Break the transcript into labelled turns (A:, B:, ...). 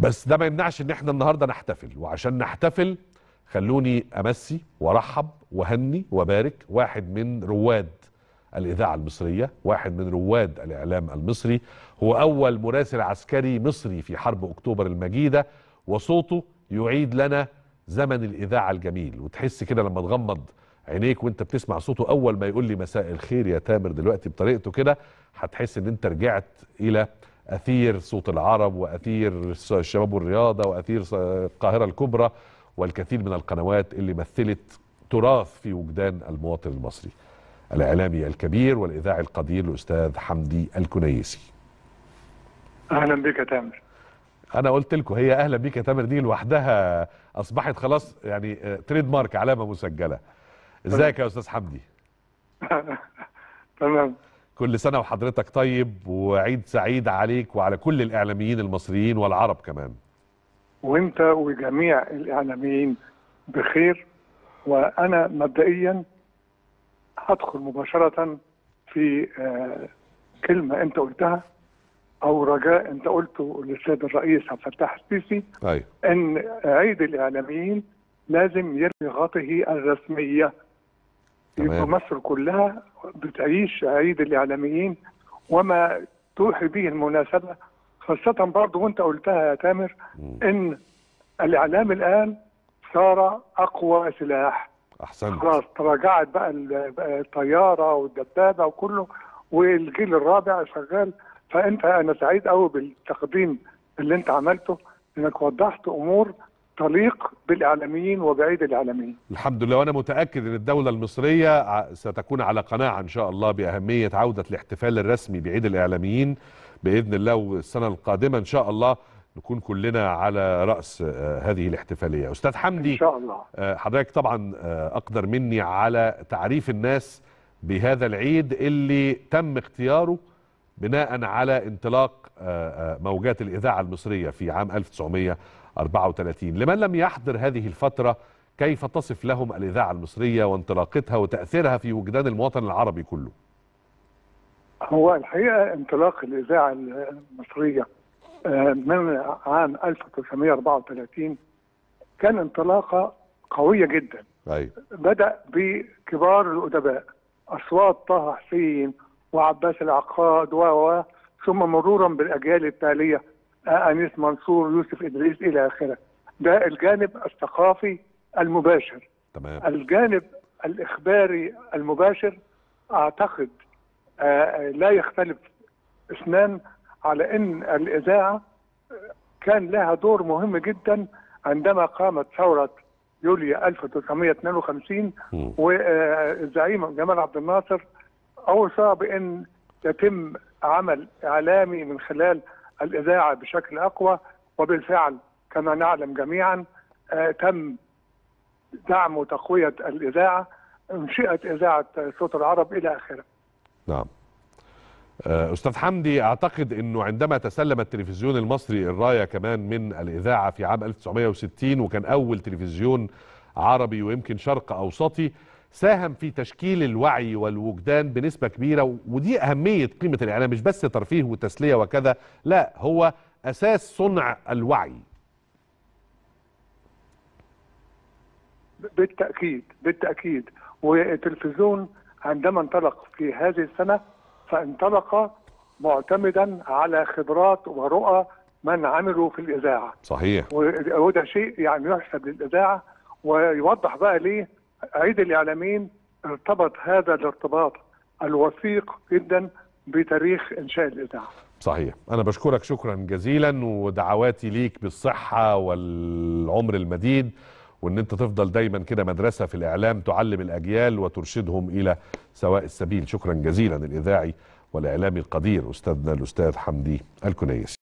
A: بس ده ما يمنعش إن إحنا النهارده نحتفل. وعشان نحتفل خلوني أمسي وأرحب وهني وبارك واحد من رواد الإذاعة المصرية واحد من رواد الإعلام المصري. هو أول مراسل عسكري مصري في حرب أكتوبر المجيدة وصوته يعيد لنا زمن الإذاعة الجميل. وتحس كده لما تغمض عينيك وأنت بتسمع صوته أول ما يقول لي مساء الخير يا تامر دلوقتي بطريقته كده هتحس إن أنت رجعت إلى أثير صوت العرب وأثير الشباب والرياضه وأثير القاهرة الكبرى والكثير من القنوات اللي مثلت تراث في وجدان المواطن المصري. الإعلامي الكبير والإذاعي القدير الأستاذ حمدي الكنيسي.
B: أهلا بك تامر.
A: أنا قلت لكم هي أهلا بيك يا تامر دي لوحدها. أصبحت خلاص يعني تريد مارك علامة مسجلة. إزيك يا أستاذ حمدي؟
B: تمام.
A: كل سنة وحضرتك طيب وعيد سعيد عليك وعلى كل الإعلاميين المصريين والعرب كمان.
B: وإنت وجميع الإعلاميين بخير. وأنا مبدئيا هدخل مباشرة في آه كلمة أنت قلتها أو رجاء أنت قلته للسيد الرئيس عبد الفتاح السيسي
A: أيوه
B: إن عيد الإعلاميين لازم يرمي غطه الرسمية. يبقى مصر كلها بتعيش عيد الإعلاميين وما توحي به المناسبة خاصة برضه وانت قلتها يا تامر إن الإعلام الآن صار أقوى سلاح.
A: أحسنت.
B: خلاص تراجعت بقى الطيارة والدبابة وكله والجيل الرابع شغال. فأنت أنا سعيد قوي بالتقديم اللي أنت عملته إنك وضحت أمور تليق بالإعلاميين وبعيد الإعلاميين.
A: الحمد لله وأنا متأكد إن الدولة المصرية ستكون على قناعة إن شاء الله بأهمية عودة الاحتفال الرسمي بعيد الإعلاميين بإذن الله والسنة القادمة إن شاء الله نكون كلنا على رأس هذه الاحتفالية. أستاذ حمدي
B: إن شاء الله
A: حضرتك طبعا أقدر مني على تعريف الناس بهذا العيد اللي تم اختياره بناء على انطلاق موجات الإذاعة المصرية في عام 1934 لمن لم يحضر هذه الفترة كيف تصف لهم الإذاعة المصرية وانطلاقتها وتأثيرها في وجدان المواطن العربي كله؟
B: هو الحقيقة انطلاق الإذاعة المصرية من عام 1934 كان انطلاقة قوية جدا.
A: أيوة.
B: بدأ بكبار الأدباء أصوات طه حسين وعباس العقاد و ثم مرورا بالأجيال التالية أنيس منصور يوسف إدريس إلى آخره. ده الجانب الثقافي المباشر.
A: تمام.
B: الجانب الإخباري المباشر أعتقد آه لا يختلف اثنان على إن الإذاعة كان لها دور مهم جدا عندما قامت ثورة يوليو 1952 والزعيم جمال عبد الناصر اوصى بان يتم عمل إعلامي من خلال الإذاعة بشكل أقوى وبالفعل كما نعلم جميعا آه تم دعم وتقوية الإذاعة انشئت إذاعة صوت العرب إلى آخره.
A: نعم. أستاذ حمدي أعتقد إنه عندما تسلم التلفزيون المصري الراية كمان من الإذاعة في عام 1960 وكان أول تلفزيون عربي ويمكن شرق أوسطي ساهم في تشكيل الوعي والوجدان بنسبة كبيرة ودي أهمية قيمة الإعلام مش بس ترفيه وتسلية وكذا لا هو أساس صنع الوعي.
B: بالتأكيد بالتأكيد. والتلفزيون عندما انطلق في هذه السنة فانطلق معتمدا على خبرات ورؤى من عملوا في الإذاعة.
A: صحيح.
B: وده شيء يعني يحسب للإذاعة ويوضح بقى ليه عيد الإعلاميين ارتبط هذا الارتباط الوثيق جدا بتاريخ إنشاء الإذاعة.
A: صحيح، أنا بشكرك شكرا جزيلا ودعواتي ليك بالصحة والعمر المديد وإن أنت تفضل دايما كده مدرسة في الإعلام تعلم الأجيال وترشدهم إلى سواء السبيل، شكرا جزيلا الإذاعي والإعلامي القدير أستاذنا الأستاذ حمدي الكنيسي.